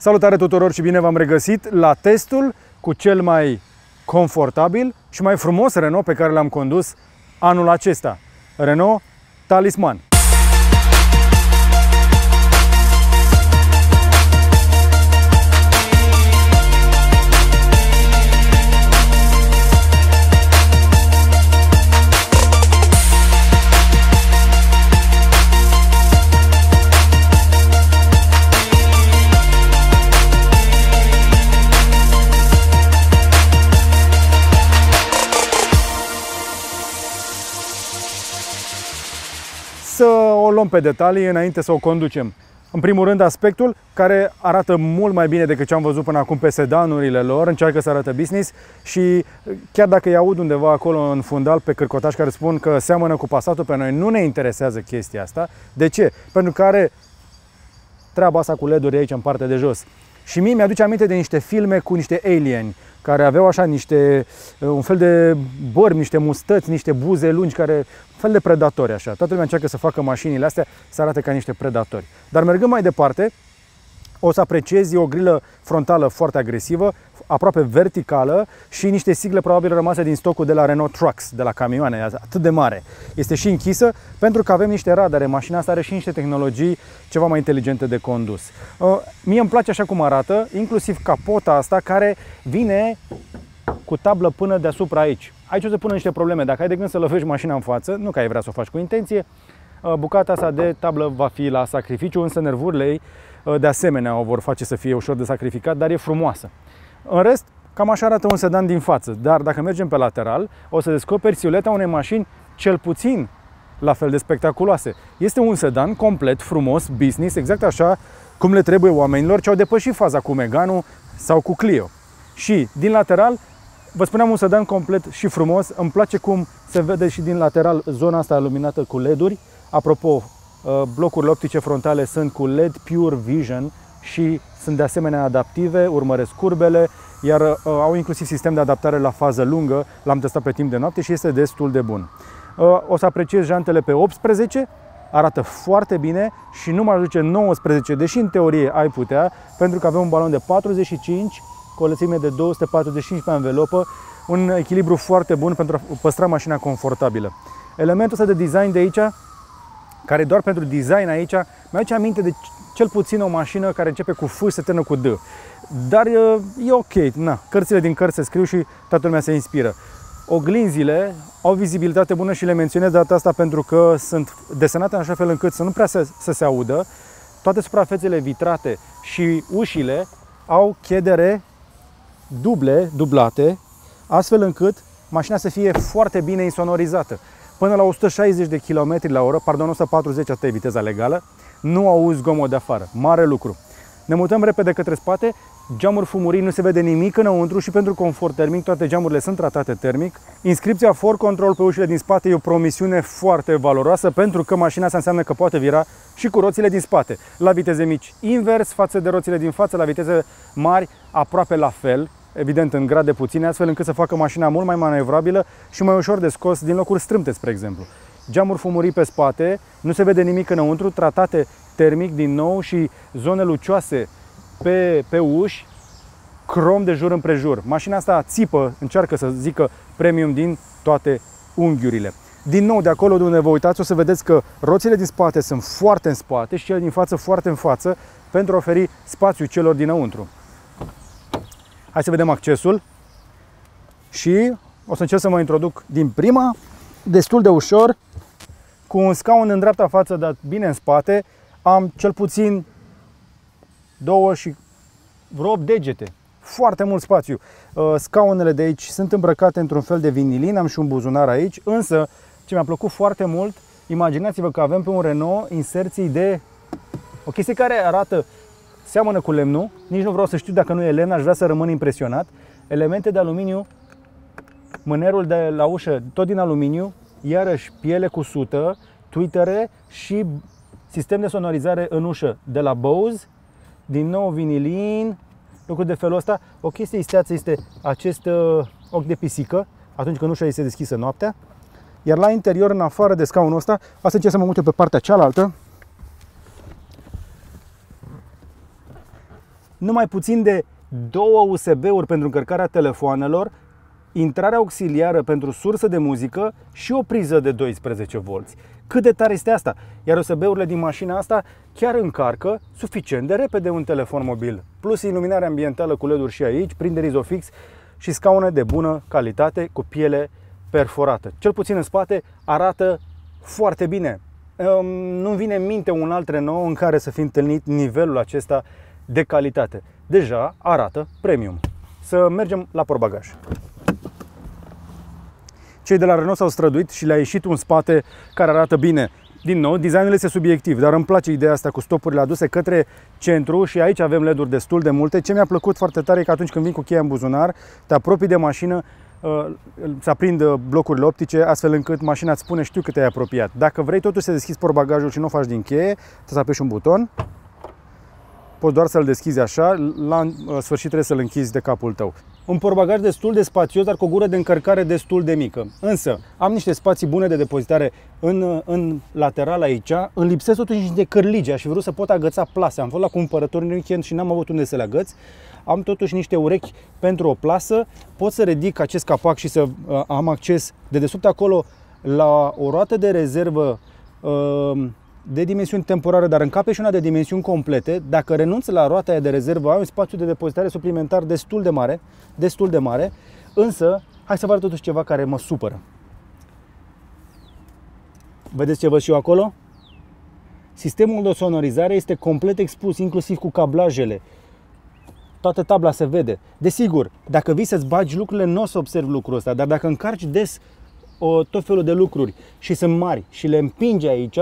Salutare tuturor și bine v-am regăsit la testul cu cel mai confortabil și mai frumos Renault pe care l-am condus anul acesta. Renault Talisman. O luăm pe detalii înainte să o conducem. În primul rând, aspectul care arată mult mai bine decât ce am văzut până acum pe sedanurile lor, încearcă să arată business și chiar dacă îi aud undeva acolo în fundal pe cârcotaș care spun că seamănă cu pasatul pe noi, nu ne interesează chestia asta. De ce? Pentru că are treaba asta cu LED-uri aici în partea de jos. Și mie mi-aduce aminte de niște filme cu niște alieni care aveau așa niște, uh, un fel de bărbi, niște mustăți, niște buze lungi, care, un fel de predatori așa. Toată lumea încearcă să facă mașinile astea să arate ca niște predatori. Dar mergând mai departe, o să apreciezi o grilă frontală foarte agresivă, aproape verticală și niște sigle probabil rămase din stocul de la Renault Trucks, de la camioane, atât de mare. Este și închisă pentru că avem niște radare. Mașina asta are și niște tehnologii ceva mai inteligente de condus. Uh, mie îmi place așa cum arată, inclusiv capota asta care vine cu tablă până deasupra aici. Aici o să pună niște probleme. Dacă ai de gând să lovești mașina în față, nu că ai vrea să o faci cu intenție, uh, bucata asta de tablă va fi la sacrificiu, însă nervurile ei uh, de asemenea o vor face să fie ușor de sacrificat, dar e frumoasă. În rest, cam așa arată un sedan din față, dar dacă mergem pe lateral, o să descoperi silueta unei mașini cel puțin la fel de spectaculoase. Este un sedan complet, frumos, business, exact așa cum le trebuie oamenilor ce au depășit faza cu Megane sau cu Clio. Și din lateral, vă spuneam un sedan complet și frumos, îmi place cum se vede și din lateral zona asta luminată cu LED-uri. Apropo, uh, blocurile optice frontale sunt cu LED Pure Vision și sunt de asemenea adaptive, urmăresc curbele, iar uh, au inclusiv sistem de adaptare la fază lungă, l-am testat pe timp de noapte și este destul de bun. Uh, o să apreciez jantele pe 18, arată foarte bine și nu mai duce 19, deși în teorie ai putea, pentru că avem un balon de 45 cu o lățime de 245 pe învelopă, un echilibru foarte bun pentru a păstra mașina confortabilă. Elementul ăsta de design de aici, care doar pentru design aici, mi-aduce aminte de cel puțin o mașină care începe cu F și se termină cu D. Dar e ok, na, cărțile din cărți se scriu și toată lumea se inspiră. Oglinzile au vizibilitate bună și le menționez data asta pentru că sunt desenate în așa fel încât să nu prea să, să se audă. Toate suprafețele vitrate și ușile au chedere duble, dublate, astfel încât mașina să fie foarte bine insonorizată. Până la 160 de km la oră, pardon, 140, asta e viteza legală, nu auzi zgomot de afară. Mare lucru. Ne mutăm repede către spate, geamuri fumurii, nu se vede nimic înăuntru și pentru confort termic toate geamurile sunt tratate termic. Inscripția For Control pe ușile din spate e o promisiune foarte valoroasă pentru că mașina asta înseamnă că poate vira și cu roțile din spate. La viteze mici invers față de roțile din față, la viteze mari aproape la fel, evident în grade puține, astfel încât să facă mașina mult mai manevrabilă și mai ușor de scos din locuri strâmte, spre exemplu geamuri fumurii pe spate, nu se vede nimic înăuntru, tratate termic din nou și zone lucioase pe, pe uși, crom de jur împrejur. Mașina asta țipă, încearcă să zică premium din toate unghiurile. Din nou, de acolo de unde vă uitați, o să vedeți că roțile din spate sunt foarte în spate și cele din față foarte în față pentru a oferi spațiu celor dinăuntru. Hai să vedem accesul. Și o să încerc să mă introduc din prima, destul de ușor, cu un scaun în dreapta față, dar bine în spate, am cel puțin două și vreo 8 degete. Foarte mult spațiu. Uh, scaunele de aici sunt îmbrăcate într-un fel de vinilin, am și un buzunar aici, însă ce mi-a plăcut foarte mult, imaginați-vă că avem pe un Renault inserții de o chestie care arată, seamănă cu lemnul, nici nu vreau să știu dacă nu e lemn, aș vrea să rămân impresionat. Elemente de aluminiu, mânerul de la ușă tot din aluminiu, iarăși piele cu sută, tweetere și sistem de sonorizare în ușă de la Bose, din nou vinilin, lucruri de felul ăsta. O chestie isteață este acest uh, ochi de pisică, atunci când ușa este deschisă noaptea. Iar la interior, în afară de scaunul ăsta, asta încerc să mă mute pe partea cealaltă. Numai puțin de două USB-uri pentru încărcarea telefoanelor, intrarea auxiliară pentru sursă de muzică și o priză de 12 V. Cât de tare este asta? Iar USB-urile din mașina asta chiar încarcă suficient de repede un telefon mobil. Plus iluminare ambientală cu LED-uri și aici, prinderi izofix și scaune de bună calitate cu piele perforată. Cel puțin în spate arată foarte bine. Nu vine în minte un alt Renault în care să fi întâlnit nivelul acesta de calitate. Deja arată premium. Să mergem la porbagaj. Cei de la Renault s-au străduit și le-a ieșit un spate care arată bine. Din nou, designul este subiectiv, dar îmi place ideea asta cu stopurile aduse către centru și aici avem LED-uri destul de multe. Ce mi-a plăcut foarte tare e că atunci când vin cu cheia în buzunar, te apropii de mașină, uh, să aprind uh, blocurile optice, astfel încât mașina îți spune știu cât te-ai apropiat. Dacă vrei totuși să deschizi portbagajul și nu o faci din cheie, trebuie să apeși un buton poți doar să-l deschizi așa, la uh, sfârșit trebuie să-l închizi de capul tău. Un portbagaj destul de spațios, dar cu o gură de încărcare destul de mică. Însă, am niște spații bune de depozitare în, uh, în lateral aici, îmi lipsesc totuși niște cărlige, aș fi vrut să pot agăța plase. Am fost la cumpărători în weekend și n-am avut unde să le agăț. Am totuși niște urechi pentru o plasă, pot să ridic acest capac și să uh, am acces de desubt acolo la o roată de rezervă uh, de dimensiuni temporare, dar încape și una de dimensiuni complete, dacă renunți la roata aia de rezervă, ai un spațiu de depozitare suplimentar destul de mare, destul de mare, însă, hai să vă arăt totuși ceva care mă supără. Vedeți ce văd și eu acolo? Sistemul de sonorizare este complet expus, inclusiv cu cablajele. Toată tabla se vede. Desigur, dacă vii să-ți bagi lucrurile, nu o să observi lucrul ăsta, dar dacă încarci des o, tot felul de lucruri și sunt mari și le împingi aici,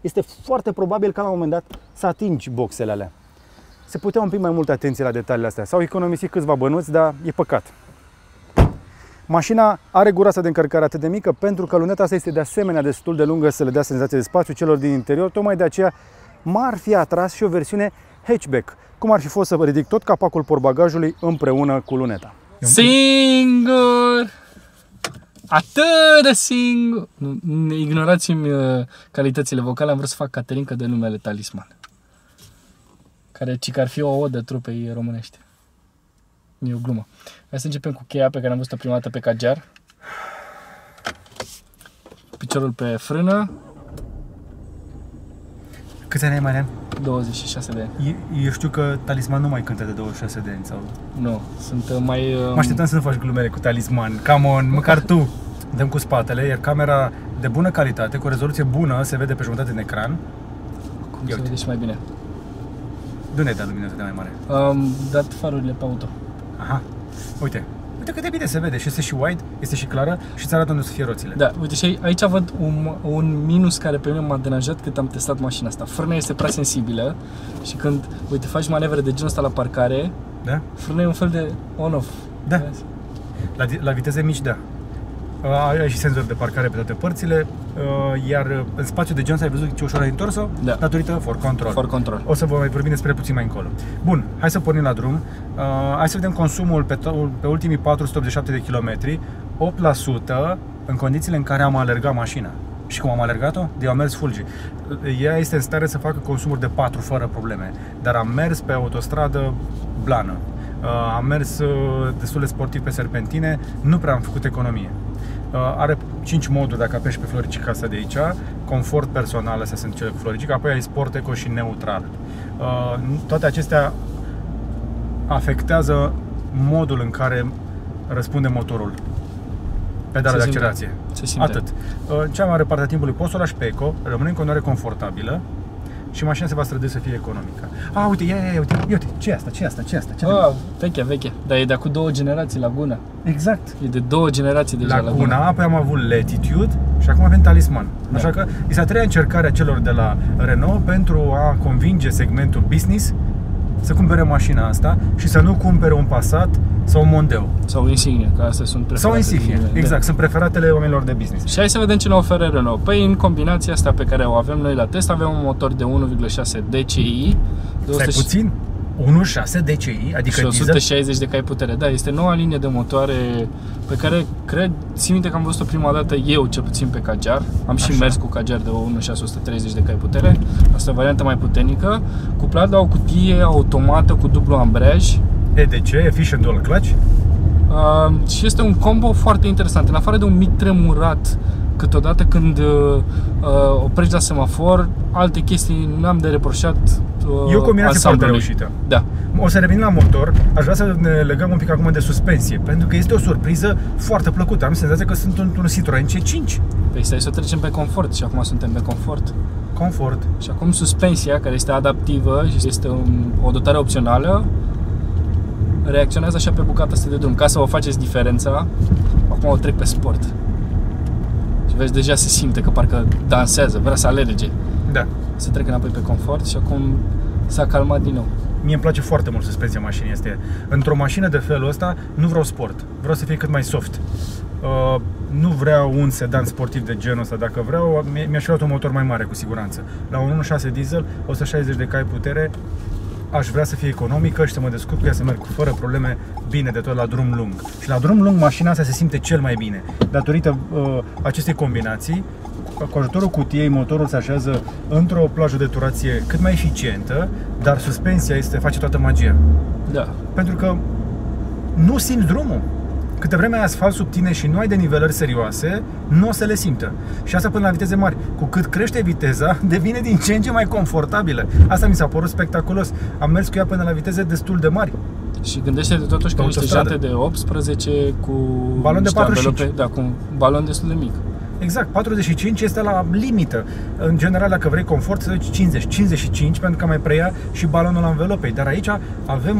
este foarte probabil ca la un moment dat să atingi boxele alea. Se putea un pic mai multă atenție la detaliile astea. S-au economisit câțiva bănuți, dar e păcat. Mașina are gura asta de încărcare atât de mică pentru că luneta asta este de asemenea destul de lungă să le dea senzație de spațiu celor din interior. Tocmai de aceea m-ar fi atras și o versiune hatchback, cum ar fi fost să vă ridic tot capacul portbagajului împreună cu luneta. Singur! Atât de singur! Ignorați-mi uh, calitățile vocale, am vrut să fac Caterinca de numele Talisman. Care ci că ar fi o odă trupei românești. E o glumă. Hai să începem cu cheia pe care am văzut-o prima dată pe cagiar. Piciorul pe frână. Câți ani ai, Marian? 26 de ani. Eu știu că talisman nu mai cântă de 26 de ani sau... Nu, sunt uh, mai... Um... Mă așteptam să nu faci glumere cu talisman. Come on, măcar tu. Dăm cu spatele, iar camera de bună calitate, cu o rezoluție bună, se vede pe jumătate în ecran. Cum se vede și mai bine. De unde ai dat luminozitatea mai mare? Am dat farurile pe auto. Aha. Uite, Uite cât de bine se vede și este și wide, este și clară și îți arată unde să fie roțile. Da, uite și aici văd un, un minus care pe mine m-a deranjat cât am testat mașina asta. Frâna este prea sensibilă și când, uite, faci manevre de genul ăsta la parcare, da? frâna e un fel de on-off. Da. La, la viteze mici, da. Ai și senzor de parcare pe toate părțile, iar în spațiu de genul ai văzut ce ușor ai întors-o? Da. Datorită for control. For control. O să vă mai vorbim despre puțin mai încolo. Bun, hai să pornim la drum. Hai să vedem consumul pe, pe ultimii 487 de kilometri. 8% în condițiile în care am alergat mașina. Și cum am alergat-o? De am mers fulgi. Ea este în stare să facă consumuri de 4 fără probleme, dar am mers pe autostradă blană. Am mers destul de sportiv pe serpentine, nu prea am făcut economie. Uh, are 5 moduri dacă apeși pe floricica asta de aici. Confort personal, astea sunt cele cu floricica, apoi ai sport, eco și neutral. Uh, toate acestea afectează modul în care răspunde motorul pedala de accelerație. Atât. Uh, cea mai mare parte a timpului poți să o lași pe eco, rămâne în continuare confortabilă, și mașina se va strădui să fie economică. A, uite, ia, ia, ia, uite, uite, ce e asta, ce e asta, ce e asta? Ce ah, veche, veche, dar e de acum două generații Laguna. Exact. E de două generații deja Laguna. Laguna, apoi am avut Latitude și acum avem Talisman. Da. Așa că este a treia încercare a celor de la Renault pentru a convinge segmentul business să cumpere mașina asta și să nu cumpere un Passat sau un Mondeo. Sau Insignia, că astea sunt preferate. Sau Insignia, exact, de... sunt preferatele oamenilor de business. Și hai să vedem ce ne oferă Renault. Păi în combinația asta pe care o avem noi la test, avem un motor de 1,6 DCI. Stai puțin? 1.6 DCI, adică și diesel. 160 de cai putere. Da, este noua linie de motoare pe care cred, țin minte că am văzut-o prima dată eu, cel puțin pe Cajar. Am și Așa. mers cu Cajar de 1.6 130 de cai putere. Asta e o variantă mai puternică, cuplat la o cutie automată cu dublu ambreiaj. EDC, Efficient Dual Clutch. Uh, și este un combo foarte interesant. În afară de un mic tremurat câteodată când uh, uh, oprești la semafor, alte chestii n-am de reproșat uh, E o combinație foarte ansamblului. reușită. Da. O să revenim la motor. Aș vrea să ne legăm un pic acum de suspensie, pentru că este o surpriză foarte plăcută. Am senzația că sunt un, un Citroen C5. Păi stai să trecem pe confort și acum suntem pe confort. Confort. Și acum suspensia, care este adaptivă și este un, o dotare opțională, reacționează așa pe bucata asta de drum. Ca să o faceți diferența, acum o trec pe sport. Și vezi, deja se simte că parcă dansează, vrea să alerge. Da. Să trec înapoi pe confort și acum s-a calmat din nou. Mie îmi place foarte mult suspensia mașinii. Este într-o mașină de felul ăsta nu vreau sport. Vreau să fie cât mai soft. Uh, nu vreau un sedan sportiv de genul ăsta. Dacă vreau, mi- mi-aș fi luat un motor mai mare cu siguranță. La un 1.6 diesel, 160 de cai putere, aș vrea să fie economică și să mă descurc cu ea să merg fără probleme bine de tot la drum lung. Și la drum lung mașina asta se simte cel mai bine. Datorită uh, acestei combinații, cu- cu ajutorul cutiei, motorul se așează într-o plajă de turație cât mai eficientă, dar suspensia este, face toată magia. Da. Pentru că nu simți drumul. Câte vreme ai asfalt subtine și nu ai de nivelări serioase, nu o să le simtă. Și asta până la viteze mari. Cu cât crește viteza, devine din ce în ce mai confortabilă. Asta mi s-a părut spectaculos. Am mers cu ea până la viteze destul de mari. Și gândește-te totuși că Pe niște autostradă. jante de 18 cu Balon de niște 45. anvelope- da, cu un balon destul de mic. Exact, 45 este la limită. În general, dacă vrei confort, să duci 50, 55 pentru că mai preia și balonul anvelopei. Dar aici avem,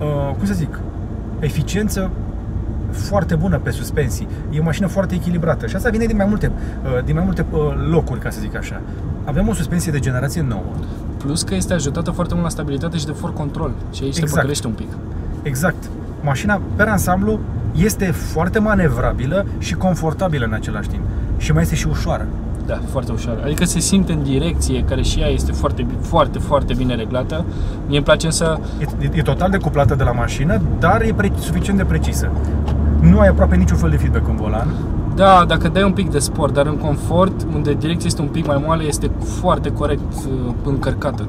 uh, cum să zic, eficiență foarte bună pe suspensii. E o mașină foarte echilibrată și asta vine din mai multe, uh, din mai multe uh, locuri, ca să zic așa. Avem o suspensie de generație nouă. Plus că este ajutată foarte mult la stabilitate și de for control. Și aici Exact. se păcălește un pic. Exact. Mașina, pe ansamblu, este foarte manevrabilă și confortabilă în același timp. Și mai este și ușoară. Da, foarte ușor. Adică se simte în direcție, care și ea este foarte, bi- foarte, foarte bine reglată. Mie îmi place însă, E, e, e total decuplată de la mașină, dar e pre- suficient de precisă. Nu ai aproape niciun fel de feedback în volan. da, dacă dai un pic de sport, dar în confort, unde direcția este un pic mai moale, este foarte corect uh, încărcată.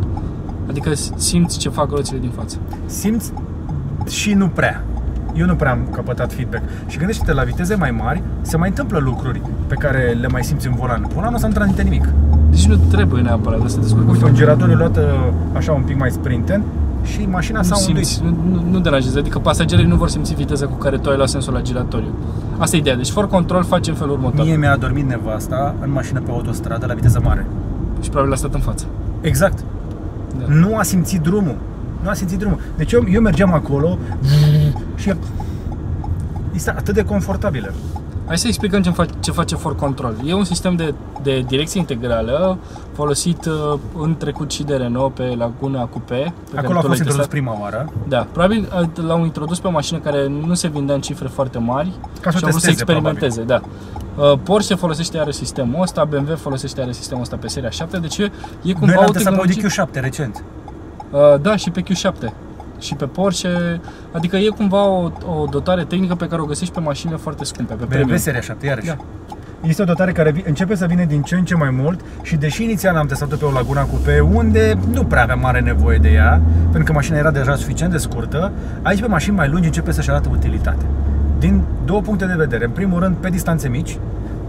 Adică simți ce fac roțile din față. Simți și nu prea. Eu nu prea am căpătat feedback. Și gândește-te, la viteze mai mari se mai întâmplă lucruri pe care le mai simți în volan. Volanul nu s-a întâlnit nimic. Deci nu trebuie neapărat să te descurci. Uite, un girator e luat uh, așa un pic mai sprinten și mașina nu s-a unduit. simți, nu, nu, nu deranjează, adică pasagerii nu vor simți viteza cu care tu ai luat sensul la giratoriu. Asta e ideea. Deci for control face în felul următor. Mie mi-a dormit nevasta în mașină pe autostradă la viteză mare. Și probabil a stat în față. Exact. Da. Nu a simțit drumul. Nu a simțit drumul. Deci eu, eu mergeam acolo și este atât de confortabilă. Hai să explicăm ce, face, ce face For Control. E un sistem de, de direcție integrală folosit uh, în trecut și de Renault pe Laguna Coupe. Pe care Acolo a tu fost l-ai introdus testat. prima oară. Da, probabil uh, l-au introdus pe o mașină care nu se vindea în cifre foarte mari Ca să și o au vrut să testeze, experimenteze, da. Uh, Porsche folosește iară sistemul ăsta, BMW folosește iară sistemul ăsta pe seria 7, deci e, e Noi cumva l-am o testat pe Audi tehnologie... Q7 recent. Uh, da, și pe Q7 și pe Porsche, adică e cumva o, o dotare tehnică pe care o găsești pe mașinile foarte scumpe, pe BMW premium. seria 7, iarăși. Da. Este o dotare care vi- începe să vină din ce în ce mai mult și deși inițial am testat-o pe o Laguna Coupe unde nu prea aveam mare nevoie de ea, pentru că mașina era deja suficient de scurtă, aici pe mașini mai lungi începe să-și arate utilitate. Din două puncte de vedere. În primul rând, pe distanțe mici,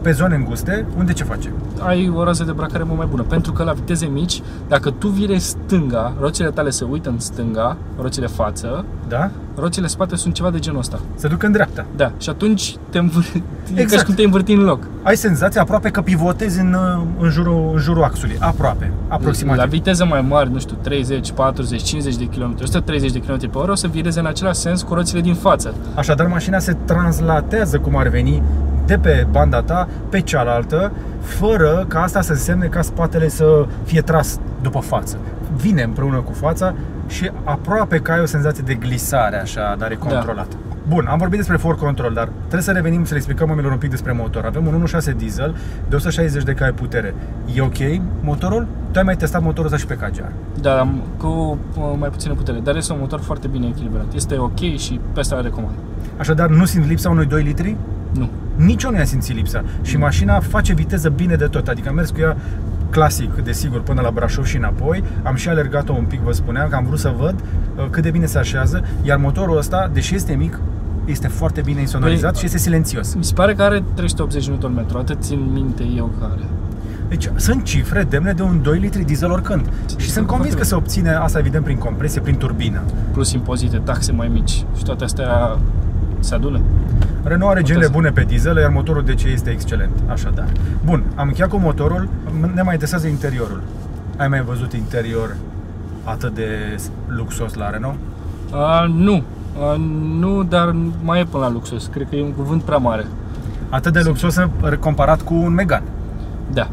pe zone înguste, unde ce face? ai o rază de bracare mult mai bună. Pentru că la viteze mici, dacă tu vire stânga, roțile tale se uită în stânga, roțile față, Da? roțile spate sunt ceva de genul ăsta. Se duc în dreapta. Da, și atunci te învârti, exact. e ca Exact. și cum te învârti în loc. Ai senzația aproape că pivotezi în, uh, în, jurul, în jurul axului. Aproape. Aproximativ. La viteze mai mari, nu știu, 30, 40, 50 de km, 130 de km pe oră, o să vireze în același sens cu roțile din față. Așadar, mașina se translatează, cum ar veni, de pe banda ta pe cealaltă, fără ca asta să însemne ca spatele să fie tras după față. Vine împreună cu fața și aproape că ai o senzație de glisare așa, dar e controlată. Bun, am vorbit despre for control, dar trebuie să revenim să le explicăm oamenilor un pic despre motor. Avem un 1.6 diesel de 160 de cai putere. E ok motorul? Tu ai mai testat motorul ăsta și pe Kajar. Da, am- cu uh, mai puțină putere, dar este un motor foarte bine echilibrat. Este ok și pe asta îl recomand. Așadar, nu simt lipsa unui 2 litri? Nu. Nici eu nu i-am simțit lipsa. Și mașina face viteză bine de tot. Adică am mers cu ea clasic, desigur, până la Brașov și înapoi. Am și alergat-o un pic, vă spuneam, că am vrut să văd uh, cât de bine se așează. Iar motorul ăsta, deși este mic, este foarte bine insonorizat Păi- și este silențios. Mi se pare că are 380 Nm, atât țin minte eu că are. Deci sunt cifre demne de un 2 litri diesel oricând. Și sunt convins că se obține asta evident prin compresie, prin turbină. Plus impozite, taxe mai mici și toate astea se adună. Renault are genele Contează. bune pe diesel, iar motorul de ce este excelent. Așadar. Bun, am încheiat cu motorul, ne mai interesează interiorul. Ai mai văzut interior atât de luxos la Renault? A, nu, a, nu, dar mai e până la luxus. Cred că e un cuvânt prea mare. Atât de luxos comparat cu un Megane. Da.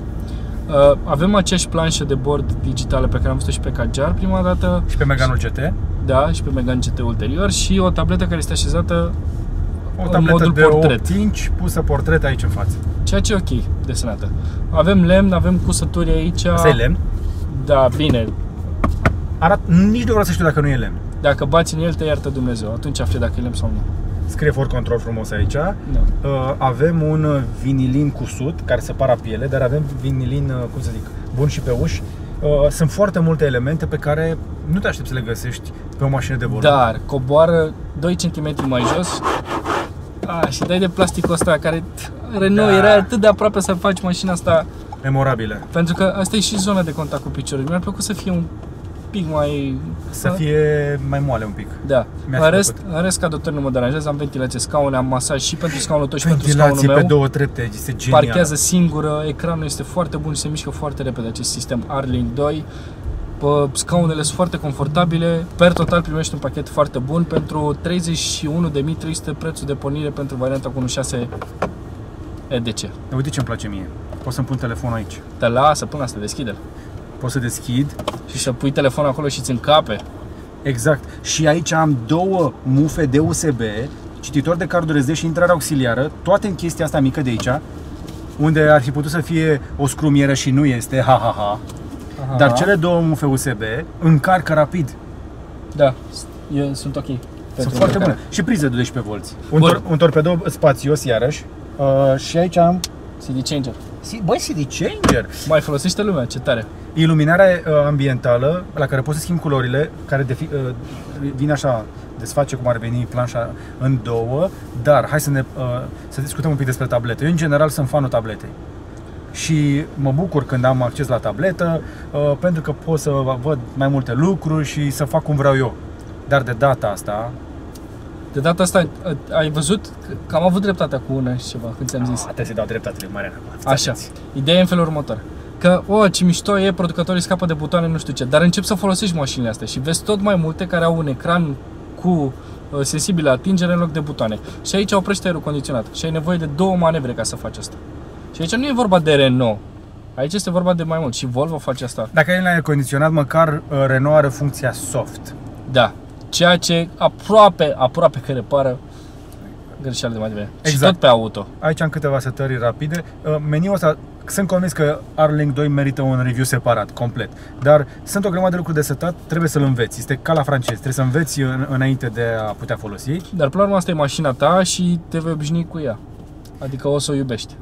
Uh, avem aceeași planșă de bord digitală pe care am văzut și pe Kajar prima dată, Și pe Meganeul GT, da, și pe Megane GT ulterior și o tabletă care este așezată o În tabletă modul de portret. 8 inch pusă portret aici în față. ceea ce e ok desenată. Avem lemn, avem cusături aici. Asta e lemn. Da, bine. Arat, nici nu vreau să știu dacă nu e lemn. Dacă bați în el, te iartă Dumnezeu. Atunci afli dacă e lemn sau nu. Scrie for control frumos aici. Da. Uh, avem un uh, vinilin cusut, care se para piele, dar avem vinilin, uh, cum să zic, bun și pe uși. Uh, sunt foarte multe elemente pe care nu te aștepți să le găsești pe o mașină de volum. Dar coboară 2 cm mai jos a, și dai de plasticul ăsta care Renault Da. era atât de aproape să faci mașina asta Memorabile. pentru că asta e și zona de contact cu piciorul. Mi-ar plăcut să fie un pic mai... Să fie mai moale un pic. Da. Mi-aș În rest, plăcut. în rest, ca doctor nu mă deranjează, am ventilație scaune, am masaj și pentru scaunul tău și pentru Ventilație scaunul pe meu. două trepte, este genial. Parchează singură, ecranul este foarte bun și se mișcă foarte repede acest sistem Arlink 2. Pă, scaunele sunt foarte confortabile. Per total primești un pachet foarte bun pentru 31.300 prețul de pornire pentru varianta cu 1.6 EDC. Uite ce îmi place mie. Pot să-mi pun telefonul aici. Te lasă până asta, deschide Pot să deschid. și să pui telefonul acolo și ți încape. Exact. Și aici am două mufe de USB, cititor de carduri SD și intrare auxiliară, toate în chestia asta mică de aici, unde ar fi putut să fie o scrumieră și nu este, ha ha ha. Aha. Dar cele două mufe USB încarcă rapid. Da, eu, sunt ok. Sunt pentru foarte încărcare. bune. Și prize de 12 volți. Un, Bun. tor- un torpedo spațios iarăși. Uh, și aici am CD changer. Si- Băi, CD changer! Mai folosește lumea, ce tare. Iluminarea uh, ambientală, la care poți să schimbi culorile, care defi- uh, vine așa, desface cum ar veni planșa în două, dar hai să ne uh, să discutăm un pic despre tabletă. Eu în general sunt fanul tabletei. Și mă bucur când am acces la tabletă, uh, pentru că pot să văd mai multe lucruri și să fac cum vreau eu. Dar de data asta, De data asta ai văzut că am avut dreptatea cu una și ceva, când ți-am zis. a, trebuie să-i dau dreptate lui Mariana. Fiți Așa. atenți. Ideea e în felul următor. Că, o, ce mișto e, producătorii scapă de butoane, nu știu ce, dar încep să folosești mașinile astea și vezi tot mai multe care au un ecran cu uh, sensibilă atingere în loc de butoane. Și aici oprește aerul condiționat și ai nevoie de două manevre ca să faci asta. Și aici nu e vorba de Renault. Aici este vorba de mai mult și Volvo face asta. Dacă e la aer condiționat, măcar uh, Renault are funcția soft. Da. Ceea ce aproape, aproape că repară greșeala de mai devreme. Și Exact. tot pe auto. Aici am câteva setări rapide. Uh, Meniul ăsta, sunt convins că Arlink 2 merită un review separat, complet. Dar sunt o grămadă de lucruri de setat, trebuie să-l înveți. Este ca la francez, trebuie să înveți în, înainte de a putea folosi. Dar până la urmă asta e mașina ta și te vei obișnui cu ea. Adică o să o iubești.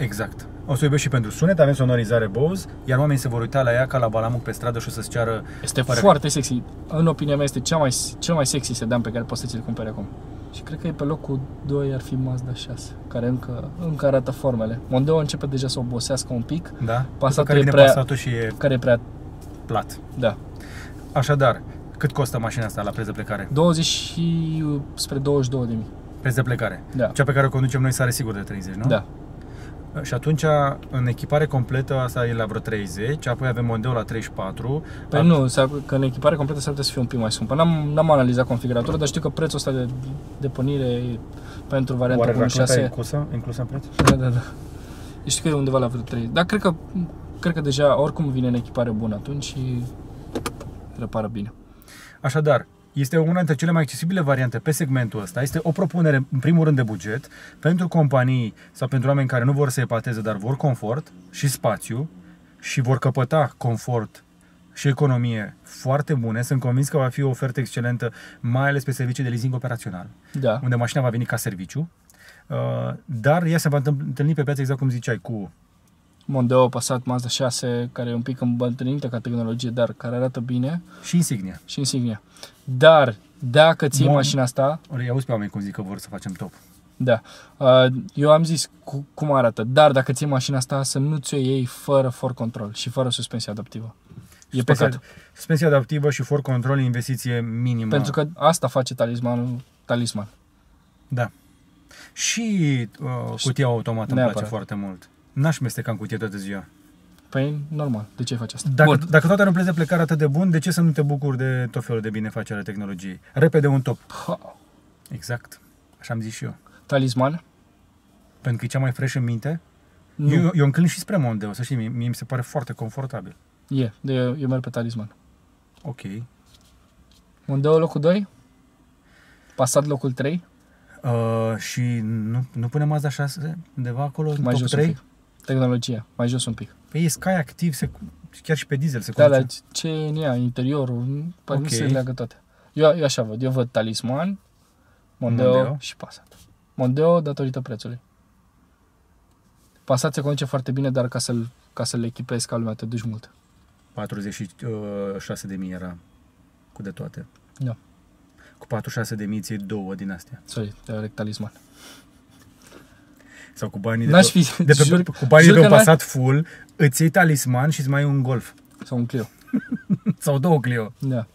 Exact. O să o iubești și pentru sunet, avem sonorizare Bose, iar oamenii se vor uita la ea ca la balamuc pe stradă și o să-ți ceară Este părere. foarte sexy. În opinia mea este cea mai, cel mai sexy sedan pe care poți să ți-l cumperi acum. Și cred că e pe locul 2 ar fi Mazda 6, care încă, încă arată formele. Mondeo începe deja să obosească un pic, Da? Passatul După care e vine prea- Passatul și e care e prea, plat. da, Așadar, cât costă mașina asta la preț de plecare? 20 și spre 22 de mii. Preț de plecare. Da. Cea pe care o conducem noi sare sigur de 30, nu? Da. Și atunci, în echipare completă, asta e la vreo 30, apoi avem Mondeo la 34. Păi At- nu, s-ar- că în echipare completă s-ar putea să fie un pic mai scumpă. N-am, n-am analizat configuratorul, dar știu că prețul ăsta de depunire pentru varianta Oare cu racleta e 6 inclusă, inclusă în preț? Da, da, da. Eu știu că e undeva la vreo 3. Dar cred că, cred că deja oricum vine în echipare bună atunci și repară bine. Așadar, este una dintre cele mai accesibile variante pe segmentul ăsta. Este o propunere, în primul rând, de buget pentru companii sau pentru oameni care nu vor să epateze, dar vor confort și spațiu și vor căpăta confort și economie foarte bune. Sunt convins că va fi o ofertă excelentă, mai ales pe servicii de leasing operațional, Da. unde mașina va veni ca serviciu. Uh, Dar ea se va întâlni pe piață, exact cum ziceai, cu Mondeo, Passat, Mazda 6, care e un pic îmbătrânită ca tehnologie, dar care arată bine și Insignia. și insignia. Dar, dacă ții Mon- mașina asta, Ori auzi pe oameni cum zic că vor să facem top. da, uh, eu am zis cu, cum arată, dar dacă ții mașina asta, să nu ți-o iei fără for control și fără suspensie adaptivă. E Suspensia- păcat. Suspensia adaptivă și for control, investiție minimă. Pentru că asta face talismanul talisman. Da. Și uh, cutia automată îmi place Neapărat. foarte mult. N-aș mesteca în cutie toată ziua. Păi, normal. De ce faci asta? Dacă, Bun. dacă toate are un preț de plecare atât de bun, de ce să nu te bucuri de tot felul de binefacere ale tehnologiei? Repede un top. Ha, Exact. Așa am zis și eu. Talisman? Pentru că e cea mai fresh în minte. Nu. Eu, eu înclin și spre Mondeo, să știi, mie, mie mi se pare foarte confortabil. E, de, eu merg pe talisman. Ok. Mondeo locul 2? Passat locul 3? Uh, și nu, nu punem Mazda 6 undeva acolo, în Mai top jos un 3? Pic. Tehnologia, mai jos un pic. Păi e Sky activ, se, chiar și pe diesel se Da, conduce. dar ce e în ea, interiorul, păi Ok. nu se leagă toate. Eu, eu așa văd, eu văd talisman, Mondeo, Mondeo. Mondeo. și Passat. Mondeo datorită prețului. Passat se conduce foarte bine, dar ca să-l, ca să-l echipezi ca lumea te duci mult. 46 de mii era cu de toate. Da. Cu 46 de mii ții două din astea. Sorry, de talisman. Sau cu banii de, N-aș pe, fi, de pe, jur, cu banii jur de că un n-aș- pasat full, îți iei talisman și îți mai iei un golf. Sau un Clio. Sau două Clio. Da.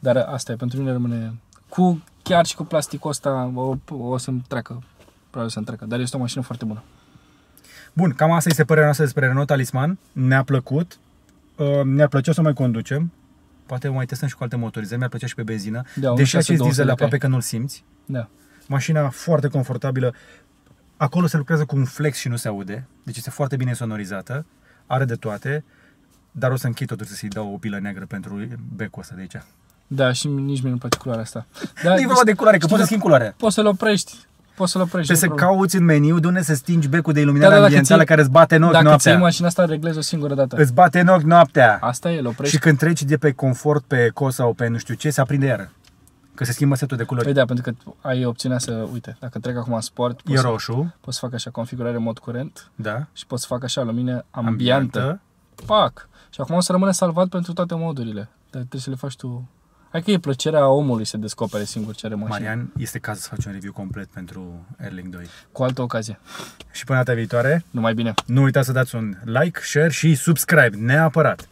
Dar asta e, pentru mine rămâne... Cu, chiar și cu plasticul ăsta o, o să-mi treacă. Probabil să-mi treacă. Dar este o mașină foarte bună. Bun, cam asta este părerea noastră despre Renault Talisman. Ne-a plăcut. Uh, Ne-ar plăcea să o mai conducem. Poate o mai testăm și cu alte motorizări. Mi-ar plăcea și pe benzină. Da, un Deși 6 acest 200 diesel de aproape cai. că nu-l simți. Da. Mașina foarte confortabilă. Acolo se lucrează cu un flex și nu se aude. Deci este foarte bine sonorizată. Are de toate. Dar o să închid totuși să-i dau o pilă neagră pentru becul ăsta de aici. Da, și nici mie nu place culoarea asta. Da, nu e vorba de culoare, că știu, poți să dar schimbi culoarea. Poți să-l oprești. Poți să-l oprești. Trebuie să nu e problemă. cauți în meniu de unde să stingi becul de iluminare Da, da, dacă ambientală ții- care îți bate în ochi Dacă ții noaptea. mașina asta, reglezi o singură dată. Îți bate în ochi noaptea. Asta e, îl oprești. Și când treci de pe confort pe eco sau pe nu știu ce, se aprinde iară. Că se schimbă setul de culori. Păi da, pentru că ai opțiunea să, uite, dacă trec acum în sport, e poți, să, roșu, poți să fac așa configurare în mod curent da, și poți să fac așa lumină ambientă. ambientă. Pac! Și acum o să rămâne salvat pentru toate modurile. Dar trebuie să le faci tu... Hai că e plăcerea omului să descopere singur ce are mașina. Marian, este cazul să faci un review complet pentru Erling 2. Cu altă ocazie. Și până data viitoare, Numai bine. nu uitați să dați un like, share și subscribe, neapărat.